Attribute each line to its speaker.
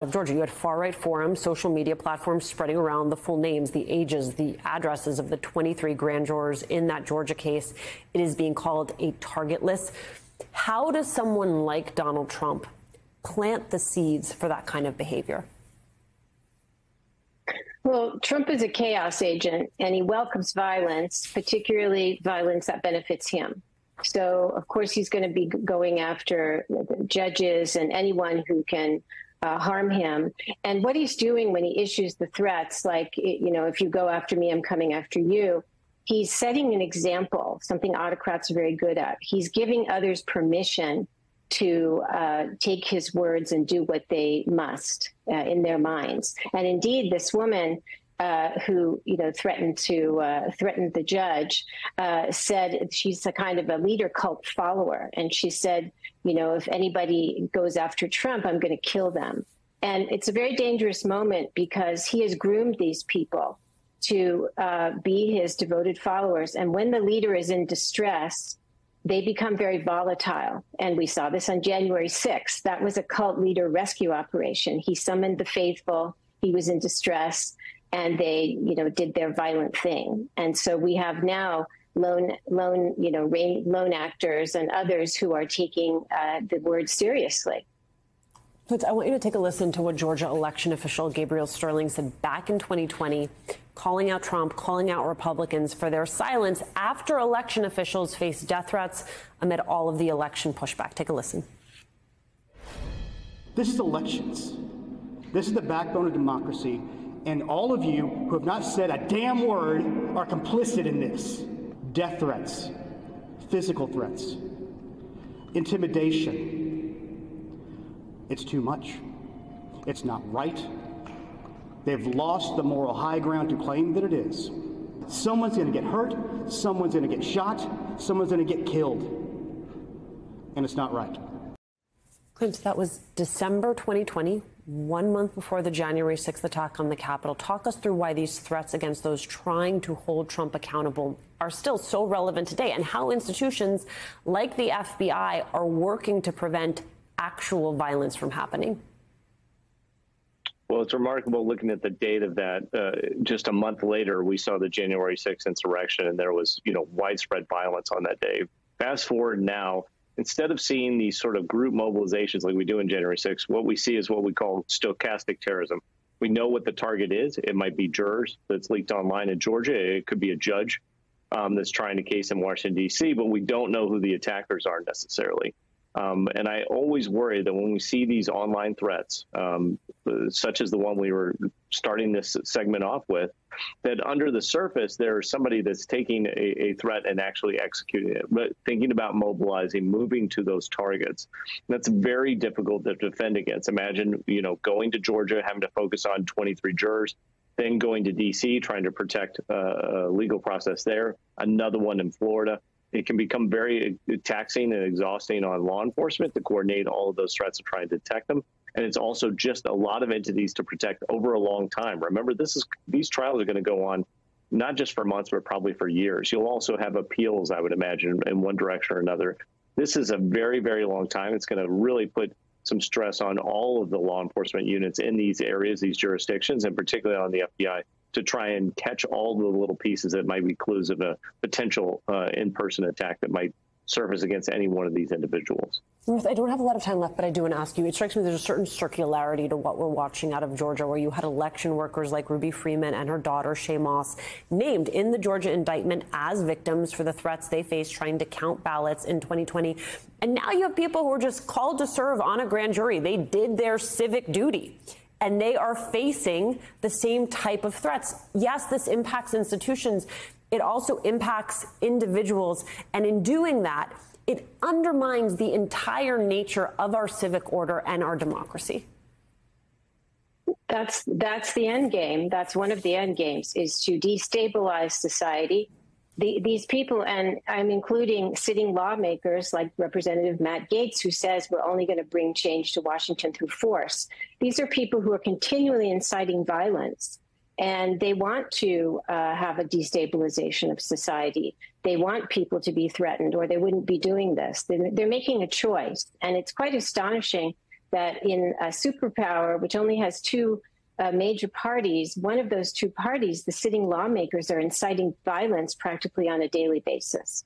Speaker 1: of Georgia. You had far right forums, social media platforms spreading around the full names, the ages, the addresses of the 23 grand jurors in that Georgia case. It is being called a target list. How does someone like Donald Trump plant the seeds for that kind of behavior?
Speaker 2: Well, Trump is a chaos agent and he welcomes violence, particularly violence that benefits him. So, of course, he's going to be going after judges and anyone who can uh, harm him. And what he's doing when he issues the threats, like, you know, if you go after me, I'm coming after you, he's setting an example, something autocrats are very good at. He's giving others permission to uh, take his words and do what they must uh, in their minds. And indeed, this woman uh, who you know threatened to uh, threatened the judge uh, said she's a kind of a leader cult follower, and she said, you know, if anybody goes after Trump, I'm going to kill them. And it's a very dangerous moment because he has groomed these people to uh, be his devoted followers. And when the leader is in distress, they become very volatile. And we saw this on January 6th. That was a cult leader rescue operation. He summoned the faithful. He was in distress and they, you know, did their violent thing. And so we have now lone, lone, you know, rain, lone actors and others who are taking uh, the word seriously.
Speaker 1: I want you to take a listen to what Georgia election official Gabriel Sterling said back in 2020, calling out Trump, calling out Republicans for their silence after election officials faced death threats amid all of the election pushback. Take a listen.
Speaker 3: This is elections. This is the backbone of democracy. And all of you who have not said a damn word are complicit in this. Death threats, physical threats, intimidation, it's too much. It's not right. They've lost the moral high ground to claim that it is. Someone's going to get hurt, someone's going to get shot, someone's going to get killed. And it's not right.
Speaker 1: Clint, that was December 2020, one month before the January 6th attack on the Capitol. Talk us through why these threats against those trying to hold Trump accountable are still so relevant today and how institutions like the FBI are working to prevent actual violence from happening?
Speaker 4: Well, it's remarkable looking at the date of that. Uh, just a month later, we saw the January 6th insurrection, and there was, you know, widespread violence on that day. Fast forward now, instead of seeing these sort of group mobilizations like we do in January 6, what we see is what we call stochastic terrorism. We know what the target is. It might be jurors that's leaked online in Georgia. It could be a judge um, that's trying a case in Washington, D.C., but we don't know who the attackers are necessarily. Um, and I always worry that when we see these online threats, um, such as the one we were starting this segment off with, that under the surface there's somebody that's taking a, a, threat and actually executing it, but thinking about mobilizing, moving to those targets. That's very difficult to defend against. Imagine, you know, going to Georgia, having to focus on 23 jurors, then going to D.C., trying to protect uh, a legal process there, another one in Florida it can become very taxing and exhausting on law enforcement to coordinate all of those threats and try and detect them. And it's also just a lot of entities to protect over a long time. Remember, this is these trials are going to go on not just for months, but probably for years. You'll also have appeals, I would imagine, in one direction or another. This is a very, very long time. It's going to really put some stress on all of the law enforcement units in these areas, these jurisdictions, and particularly on the FBI to try and catch all the little pieces that might be clues of a potential uh, in-person attack that might surface against any one of these individuals.
Speaker 1: Ruth, I don't have a lot of time left, but I do want to ask you. It strikes me there's a certain circularity to what we're watching out of Georgia, where you had election workers like Ruby Freeman and her daughter Shaye Moss named in the Georgia indictment as victims for the threats they faced trying to count ballots in 2020. And now you have people who are just called to serve on a grand jury. They did their civic duty and they are facing the same type of threats. Yes, this impacts institutions. It also impacts individuals. And in doing that, it undermines the entire nature of our civic order and our democracy.
Speaker 2: That's that's the end game. That's one of the end games is to destabilize society the, these people, and I'm including sitting lawmakers like Representative Matt Gaetz, who says we're only going to bring change to Washington through force. These are people who are continually inciting violence, and they want to uh, have a destabilization of society. They want people to be threatened, or they wouldn't be doing this. They're, they're making a choice, and it's quite astonishing that in a superpower, which only has two uh, major parties, one of those two parties, the sitting lawmakers, are inciting violence practically on a daily basis.